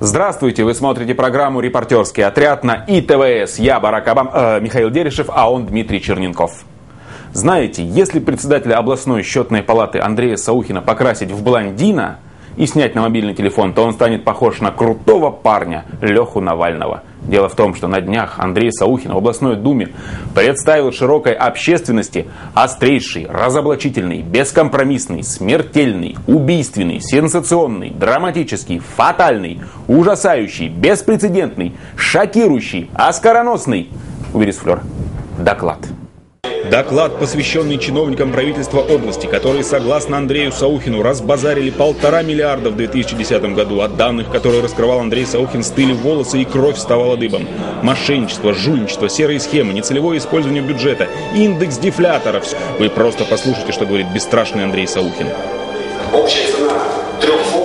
Здравствуйте, вы смотрите программу «Репортерский отряд» на ИТВС. Я Барак Обам, э, Михаил Дерешев, а он Дмитрий Черненков. Знаете, если председателя областной счетной палаты Андрея Саухина покрасить в блондина и снять на мобильный телефон, то он станет похож на крутого парня Леху Навального. Дело в том, что на днях Андрей Саухин в областной думе представил широкой общественности острейший, разоблачительный, бескомпромиссный, смертельный, убийственный, сенсационный, драматический, фатальный, ужасающий, беспрецедентный, шокирующий, оскароносный, убери флер, доклад. Доклад, посвященный чиновникам правительства области, которые, согласно Андрею Саухину, разбазарили полтора миллиарда в 2010 году. От данных, которые раскрывал Андрей Саухин, стыли волосы и кровь вставала дыбом. Мошенничество, жульничество, серые схемы, нецелевое использование бюджета, индекс дефляторов. Вы просто послушайте, что говорит бесстрашный Андрей Саухин. Общая цена трех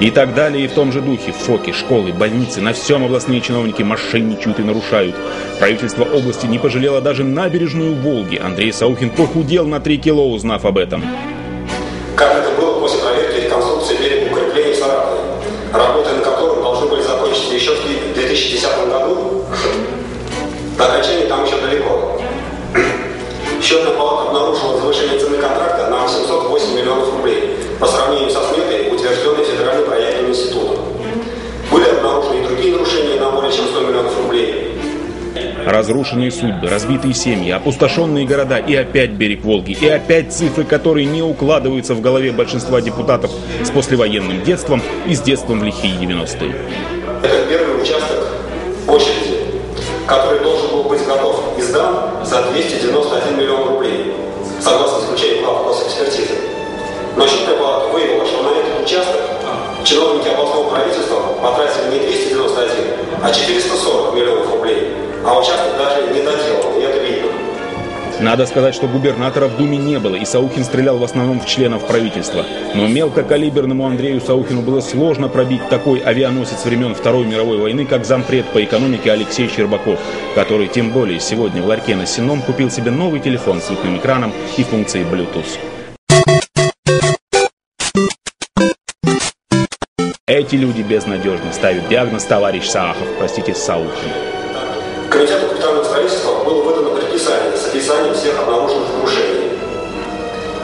И так далее, и в том же духе. Фоки, школы, больницы, на всем областные чиновники мошенничают и нарушают. Правительство области не пожалело даже набережную Волги. Андрей Саухин похудел на 3 кило, узнав об этом. Как это было после проверки реконструкции берега укрепления в Саратове, работы на котором должны были закончиться еще в 2010 году, до окончания там еще далеко. Счетная палата обнаружила завышение цены контракта на 808 миллионов рублей по сравнению со сметой, утвержденной Разрушенные судьбы, разбитые семьи, опустошенные города и опять берег Волги, и опять цифры, которые не укладываются в голове большинства депутатов с послевоенным детством и с детством в лихие 90-е. Это первый участок очереди, который должен был быть готов и сдан за 291 миллион рублей, согласно заключению глав госэкспертизы. Но счетная палата выявила, что на этот участок чиновники областного правительства потратили не 291, а 440 Надо сказать, что губернатора в Думе не было, и Саухин стрелял в основном в членов правительства. Но мелкокалиберному Андрею Саухину было сложно пробить такой авианосец времен Второй мировой войны, как зампред по экономике Алексей Щербаков, который тем более сегодня в ларьке на Сином купил себе новый телефон с цветным экраном и функцией Bluetooth. Эти люди безнадежны, ставит диагноз товарищ Саахов, простите, Саухин. Комитету капитального строительства было выдано предписание с описанием всех обнаруженных нарушений.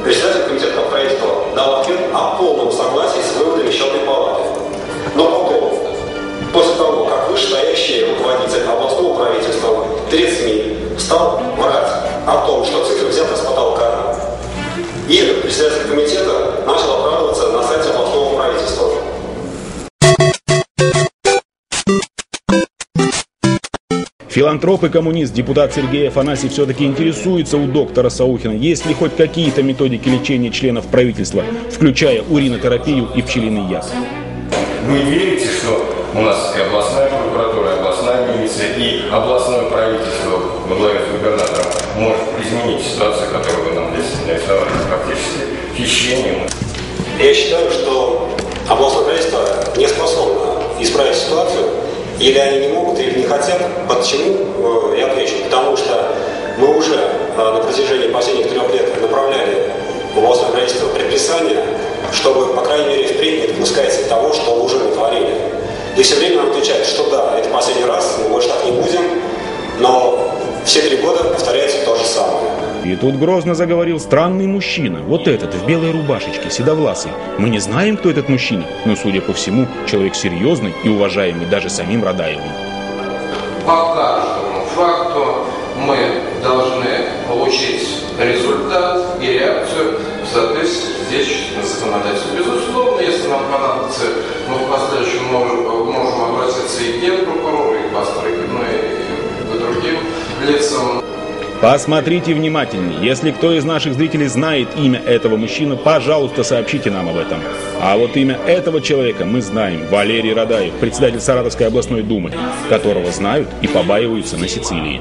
Председатель комитета строительства дал ответ о полном согласии с выводами счетной палаты. Но потом, после того, как вышестоящий руководитель областного правительства перед СМИ стал врать о том, что цифры взяты с потолка, и председатель комитета начал оправдываться на сайте областного правительства. Филантроп и коммунист, депутат Сергей Афанасий все-таки интересуется у доктора Саухина, есть ли хоть какие-то методики лечения членов правительства, включая уринотерапию и пчелиный яд. Вы верите, что у нас и областная прокуратура, и областная милиция, и областное правительство во главе с губернатором может изменить ситуацию, которую вы нам здесь нарисовали фактически хищением? Я считаю, что областное правительство не способно исправить ситуацию, или они не могут, или не хотят. Почему? Э, Я отвечу. Потому что мы уже э, на протяжении последних трех лет направляли в областное правительство предписания, чтобы, по крайней мере, впредь не допускать того, что уже натворили. И все время нам отвечают, что да, это последний раз, мы больше так не будем, но все три года повторяется то же самое. И тут грозно заговорил странный мужчина, вот этот, в белой рубашечке, седовласый. Мы не знаем, кто этот мужчина, но, судя по всему, человек серьезный и уважаемый даже самим Радаевым. По каждому факту мы должны получить результат и реакцию в соответствии с действующим законодательством. Безусловно, если нам понадобится, мы в последующем можем, можем обратиться и к генпрокурору, и к Бастрыке, ну и к другим лицам. Посмотрите внимательнее. Если кто из наших зрителей знает имя этого мужчины, пожалуйста, сообщите нам об этом. А вот имя этого человека мы знаем. Валерий Радаев, председатель Саратовской областной думы, которого знают и побаиваются на Сицилии.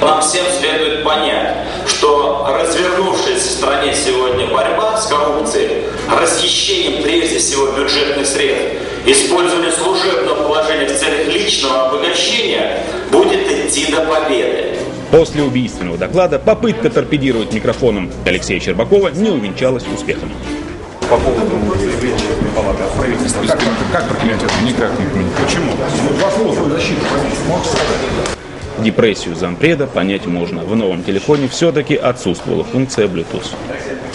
Вам всем следует понять, что развернувшаяся в стране сегодня борьба с коррупцией, расхищением прежде всего бюджетных средств, использование служебного положения в целях личного обогащения будет идти до победы. После убийственного доклада попытка торпедировать микрофоном Алексея Щербакова не увенчалась успехом. По поводу заявления палаты от правительства. Как, как, как прокомментировать? Никак не комментирую. Почему? Слова свою защиту можете сказать? Депрессию зампреда понять можно. В новом телефоне все-таки отсутствовала функция Bluetooth.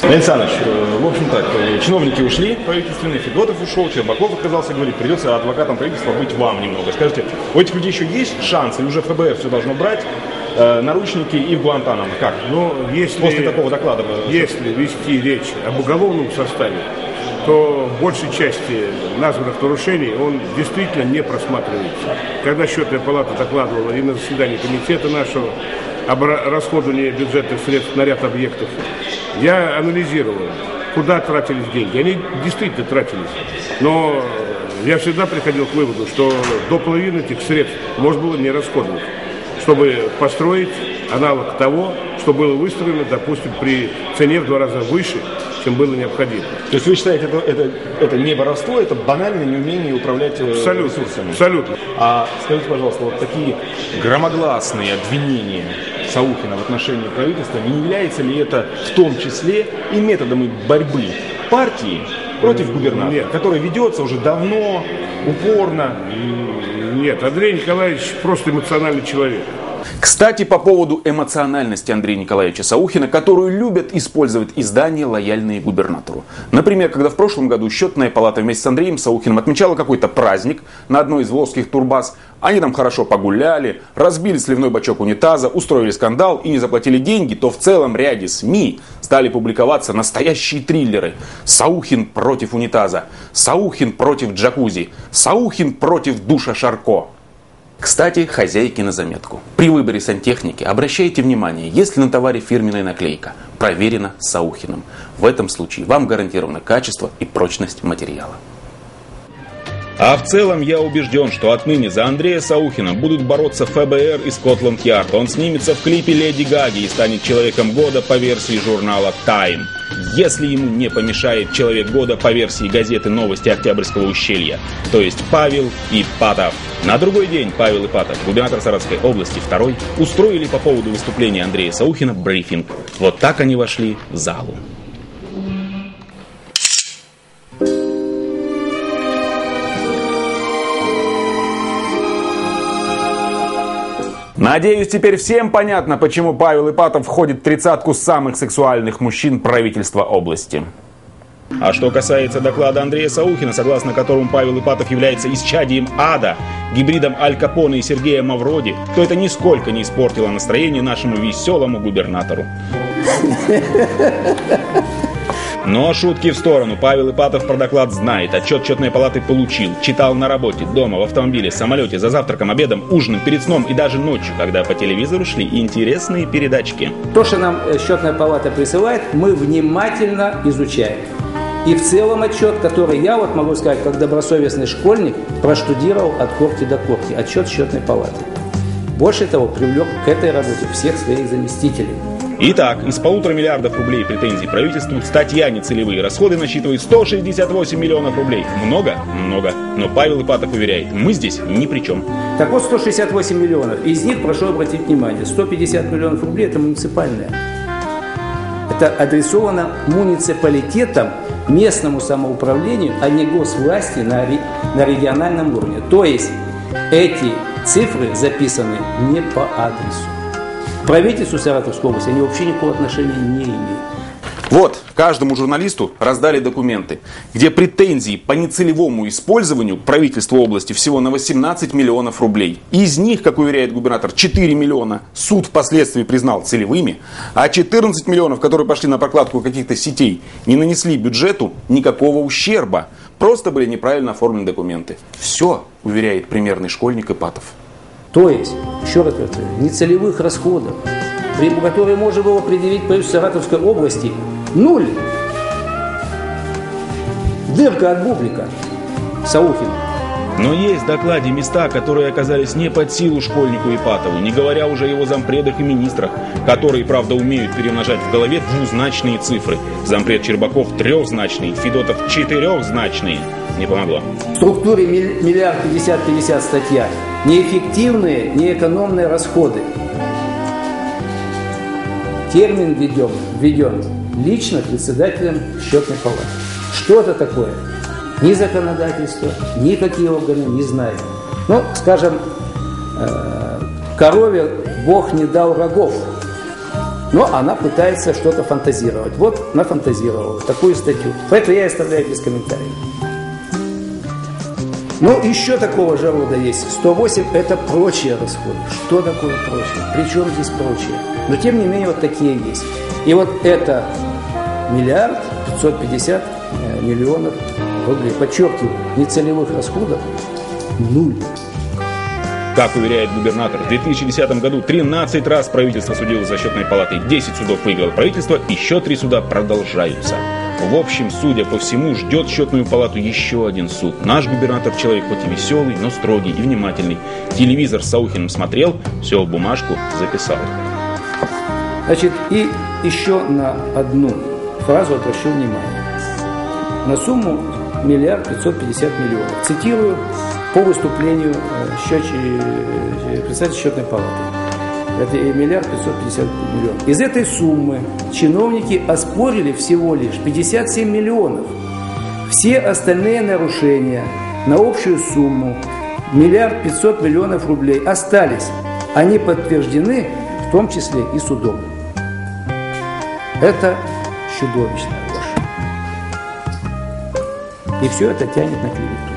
Леонид Александрович, э, в общем так, э, чиновники ушли, правительственные, Федотов ушел, Чербаков отказался говорить, придется адвокатом правительства быть вам немного. Скажите, у этих людей еще есть шанс, или уже ФБР все должно брать, э, наручники и в Гуантанамо? Как? Но если, После такого доклада. Если вести речь об уголовном составе, то в большей части названных нарушений он действительно не просматривается. Когда счетная палата докладывала и на заседании комитета нашего об расходовании бюджетных средств на ряд объектов, я анализировал, куда тратились деньги. Они действительно тратились. Но я всегда приходил к выводу, что до половины этих средств можно было не расходовать, чтобы построить аналог того, что было выстроено, допустим, при цене в два раза выше, чем было необходимо. То есть вы считаете, это, это, это не воровство, это банальное неумение управлять э, абсолютно, ресурсами? Абсолютно. А скажите, пожалуйста, вот такие громогласные обвинения Саухина в отношении правительства, не является ли это в том числе и методом борьбы партии против губернатора, Нет. которая ведется уже давно, упорно? Нет, Андрей Николаевич просто эмоциональный человек. Кстати, по поводу эмоциональности Андрея Николаевича Саухина, которую любят использовать издания, лояльные губернатору. Например, когда в прошлом году счетная палата вместе с Андреем Саухиным отмечала какой-то праздник на одной из волжских турбаз, они там хорошо погуляли, разбили сливной бачок унитаза, устроили скандал и не заплатили деньги, то в целом ряде СМИ стали публиковаться настоящие триллеры. Саухин против унитаза, Саухин против джакузи, Саухин против душа Шарко. Кстати, хозяйки на заметку. При выборе сантехники обращайте внимание, есть ли на товаре фирменная наклейка «Проверено Саухиным». В этом случае вам гарантировано качество и прочность материала. А в целом я убежден, что отныне за Андрея Саухина будут бороться ФБР и Скотланд-Ярд. Он снимется в клипе Леди Гаги и станет человеком года по версии журнала Time если ему не помешает человек года по версии газеты «Новости Октябрьского ущелья», то есть Павел Ипатов. На другой день Павел Ипатов, губернатор Саратовской области, второй, устроили по поводу выступления Андрея Саухина брифинг. Вот так они вошли в залу. Надеюсь, теперь всем понятно, почему Павел Ипатов входит в тридцатку самых сексуальных мужчин правительства области. А что касается доклада Андрея Саухина, согласно которому Павел Ипатов является исчадием ада, гибридом Аль Капоне и Сергея Мавроди, то это нисколько не испортило настроение нашему веселому губернатору. Но шутки в сторону. Павел Ипатов про доклад знает. Отчет четной палаты получил. Читал на работе, дома, в автомобиле, самолете, за завтраком, обедом, ужином, перед сном и даже ночью, когда по телевизору шли интересные передачки. То, что нам э, счетная палата присылает, мы внимательно изучаем. И в целом отчет, который я вот могу сказать, как добросовестный школьник, проштудировал от корки до корки. Отчет счетной палаты. Больше того, привлек к этой работе всех своих заместителей. Итак, из полутора миллиардов рублей претензий правительству статья нецелевые расходы насчитывает 168 миллионов рублей. Много? Много. Но Павел Ипатов уверяет, мы здесь ни при чем. Так вот, 168 миллионов. Из них, прошу обратить внимание, 150 миллионов рублей – это муниципальное. Это адресовано муниципалитетам, местному самоуправлению, а не госвласти на, на региональном уровне. То есть эти цифры записаны не по адресу правительству Саратовской области они вообще никакого отношения не имеют. Вот, каждому журналисту раздали документы, где претензии по нецелевому использованию правительства области всего на 18 миллионов рублей. Из них, как уверяет губернатор, 4 миллиона суд впоследствии признал целевыми, а 14 миллионов, которые пошли на прокладку каких-то сетей, не нанесли бюджету никакого ущерба. Просто были неправильно оформлены документы. Все, уверяет примерный школьник Ипатов. То есть, еще раз повторяю, нецелевых расходов которые можно было предъявить по Саратовской области, нуль. Дырка от бублика. Саухин. Но есть в докладе места, которые оказались не под силу школьнику Ипатову, не говоря уже о его зампредах и министрах, которые, правда, умеют перемножать в голове двузначные цифры. Зампред Чербаков трехзначный, Федотов четырехзначные. Не помогло. В структуре миллиард пятьдесят пятьдесят статья. Неэффективные, неэкономные расходы. Термин введен, введен лично председателем счетной палаты. Что это такое? Ни законодательство, никакие органы не знают. Ну, скажем, э, корове Бог не дал рогов, но она пытается что-то фантазировать. Вот нафантазировала такую статью. Поэтому я оставляю без комментариев. Ну, еще такого же рода есть. 108 – это прочие расходы. Что такое прочие? Причем здесь прочие? Но, тем не менее, вот такие есть. И вот это миллиард 550 э, миллионов рублей. Подчеркиваю, нецелевых расходов нуль. Как уверяет губернатор, в 2010 году 13 раз правительство судило за счетной палатой, 10 судов выиграло правительство, еще 3 суда продолжаются. В общем, судя по всему, ждет счетную палату еще один суд. Наш губернатор человек хоть и веселый, но строгий и внимательный. Телевизор с Саухиным смотрел, все в бумажку записал. Значит, и еще на одну фразу обращу внимание. На сумму миллиард пятьсот пятьдесят миллионов. Цитирую по выступлению э, счет, э, председателя счетной палаты. Это миллиард пятьсот пятьдесят миллионов. Из этой суммы чиновники оспорили всего лишь 57 миллионов. Все остальные нарушения на общую сумму миллиард пятьсот миллионов рублей остались. Они подтверждены в том числе и судом. Это чудовищная ложь. И все это тянет на клевету.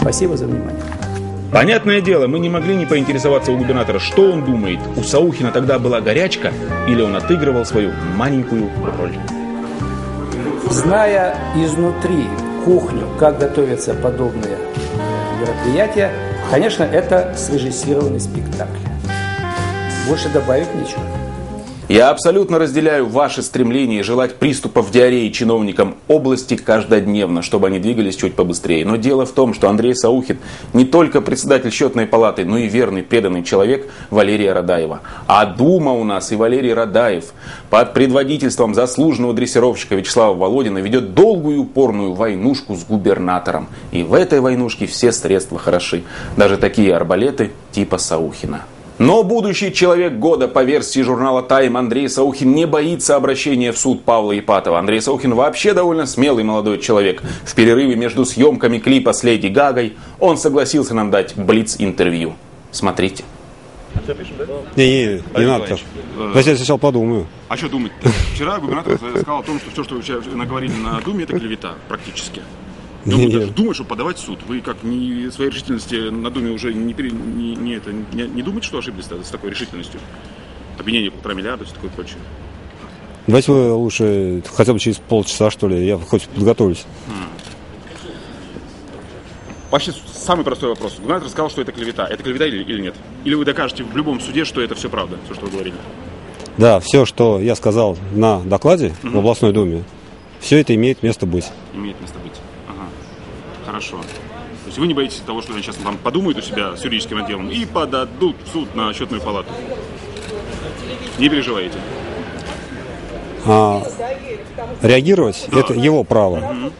Спасибо за внимание. Понятное дело, мы не могли не поинтересоваться у губернатора, что он думает. У Саухина тогда была горячка или он отыгрывал свою маленькую роль. Зная изнутри кухню, как готовятся подобные мероприятия, конечно, это срежиссированный спектакль. Больше добавить нечего. Я абсолютно разделяю ваше стремление желать приступов диареи чиновникам области каждодневно, чтобы они двигались чуть побыстрее. Но дело в том, что Андрей Саухин не только председатель счетной палаты, но и верный, преданный человек Валерия Радаева. А Дума у нас и Валерий Радаев под предводительством заслуженного дрессировщика Вячеслава Володина ведет долгую упорную войнушку с губернатором. И в этой войнушке все средства хороши. Даже такие арбалеты типа Саухина. Но будущий человек года по версии журнала «Тайм» Андрей Саухин не боится обращения в суд Павла Ипатова. Андрей Саухин вообще довольно смелый молодой человек. В перерыве между съемками клипа с Леди Гагой он согласился нам дать блиц-интервью. Смотрите. Не, не, не надо. Я сначала подумаю. А что думать? Вчера губернатор сказал о том, что все, что вы наговорили на Думе, это клевета практически. Но вы даже думаете, чтобы подавать в суд. Вы как не своей решительности на Думе уже не, не, не, это, не, не думаете, что ошиблись с такой решительностью? Обвинение полтора миллиарда, все такое прочее. Давайте вы лучше хотя бы через полчаса, что ли, я хоть подготовлюсь. Почти самый простой вопрос. Губернатор сказал, что это клевета. Это клевета или, или нет? Или вы докажете в любом суде, что это все правда, все, что вы говорили? Да, все, что я сказал на докладе угу. в областной думе, все это имеет место быть. Имеет место быть. Хорошо. То есть вы не боитесь того, что они сейчас там подумают у себя с юридическим отделом и подадут в суд на счетную палату? Не переживаете? А, реагировать да. это его право. Угу.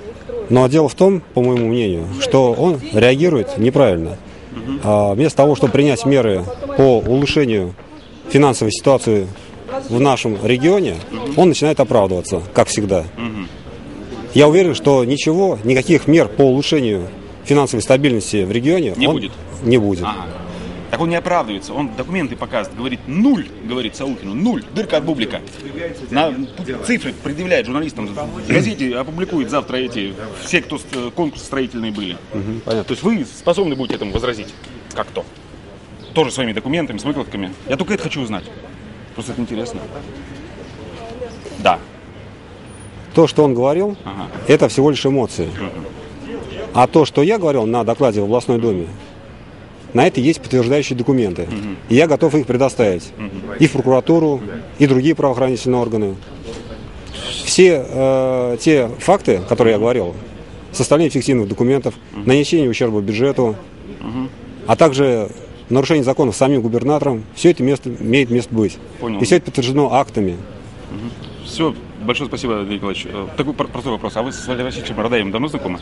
Но дело в том, по моему мнению, что он реагирует неправильно. Угу. А, вместо того, чтобы принять меры по улучшению финансовой ситуации в нашем регионе, угу. он начинает оправдываться, как всегда. Угу. Я уверен, что ничего, никаких мер по улучшению финансовой стабильности в регионе не будет. Не будет. Ага. Так он не оправдывается, он документы показывает, говорит нуль, говорит Саухину, нуль, дырка от бублика. На цифры предъявляет журналистам, в газете опубликует завтра эти, все, кто конкурсы строительные были. Угу, понятно. То есть вы способны будете этому возразить, как то. Тоже своими документами, с выкладками. Я только это хочу узнать. Просто это интересно. Да. То, что он говорил, ага. это всего лишь эмоции. А то, что я говорил на докладе в областной думе, на это есть подтверждающие документы. И я готов их предоставить. И в прокуратуру, и другие правоохранительные органы. Все э, те факты, которые я говорил, составление фиктивных документов, нанесение ущерба бюджету, а также нарушение законов самим губернатором, все это место, имеет место быть. Понял. И все это подтверждено актами. Все, большое спасибо, Андрей Николаевич. Э, Такой пр- простой вопрос. А вы с Валерием Васильевичем Радаевым давно знакомы?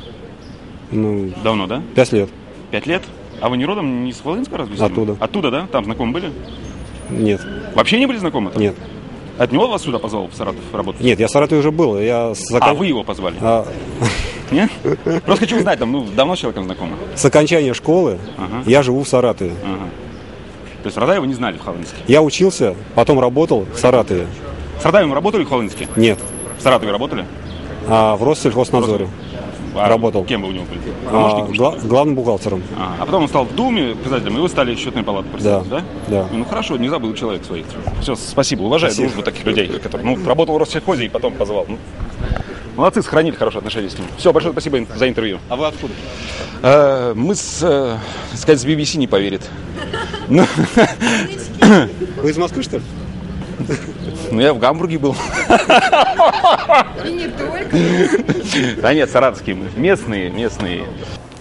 Ну, Давно, да? пять лет. Пять лет? А вы не родом, не с Волынска разве? Оттуда. Оттуда, да? Там знакомы были? Нет, Вообще не были знакомы? там? нет. От него вас сюда позвал в Саратов работать? Нет, я в Саратове уже был. Я с, А вы его позвали? а, Нет? Просто хочу узнать, там, ну, давно с человеком знакомы. с окончания школы Ага. я живу в Саратове. Ага. То есть Радаева не знали в Хованске? Я учился, потом работал в Саратове. С Радаевым работали в Хованске? Нет, В Саратове работали? а в Россельхознадзоре. А Работал. Кем вы у него были? А, ли? гла- главным бухгалтером. А, а потом он стал в Думе председателем, и вы стали счетной палаты председателем, да? Да. Ну хорошо, не забыл человек своих. Все, спасибо, уважаю дружбу таких людей, которые, ну, работал в Россельхозе и потом позвал. Ну, молодцы, сохранили хорошие отношения с ним. Все, большое спасибо за интервью. А вы откуда? Э, мы с, э, сказать, с BBC не поверит. Ну, Вы из Москвы, что ли? Ну, я в Гамбурге был. И не только. Да нет, саратовские мы. Местные, местные.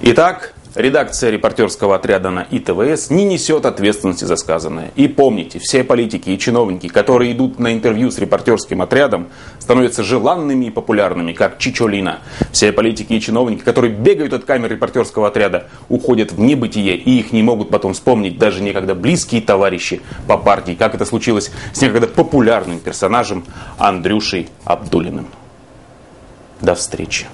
Итак, редакция репортерского отряда на ИТВС не несет ответственности за сказанное. И помните, все политики и чиновники, которые идут на интервью с репортерским отрядом, становятся желанными и популярными, как Чичолина. Все политики и чиновники, которые бегают от камер репортерского отряда, уходят в небытие, и их не могут потом вспомнить даже некогда близкие товарищи по партии, как это случилось с некогда популярным персонажем Андрюшей Абдулиным. До встречи.